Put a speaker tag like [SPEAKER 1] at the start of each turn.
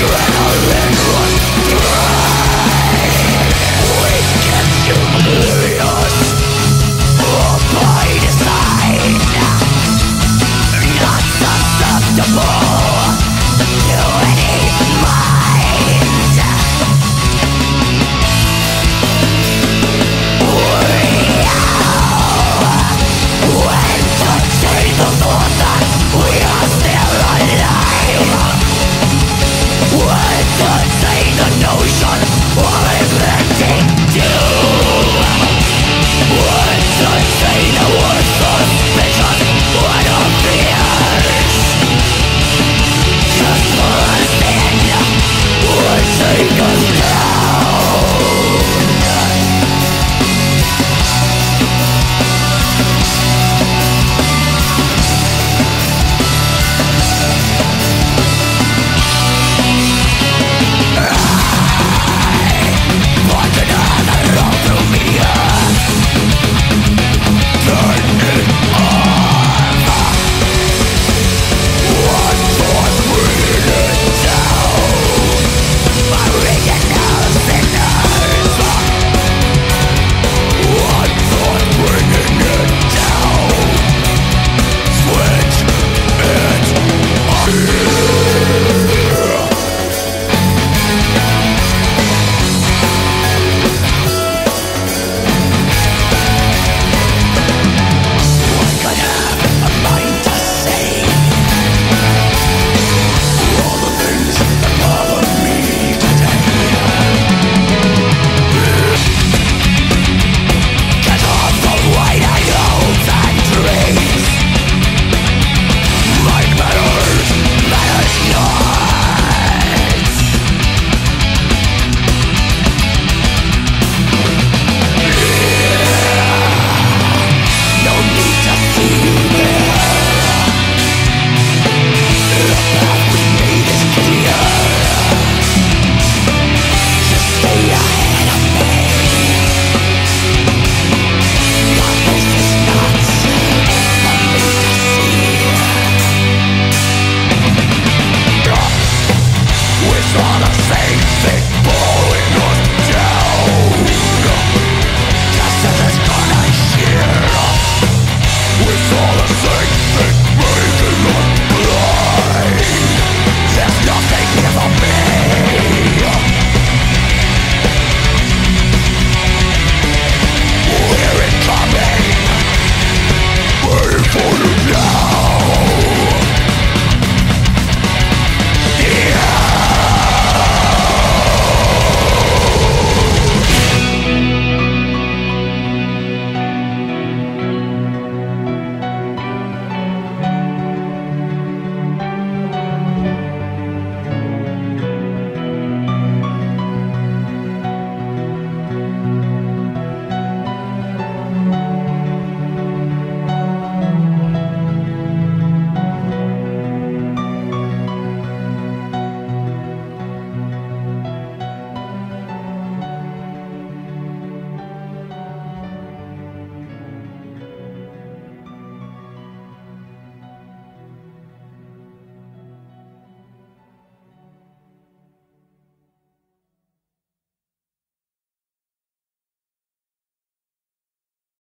[SPEAKER 1] You are one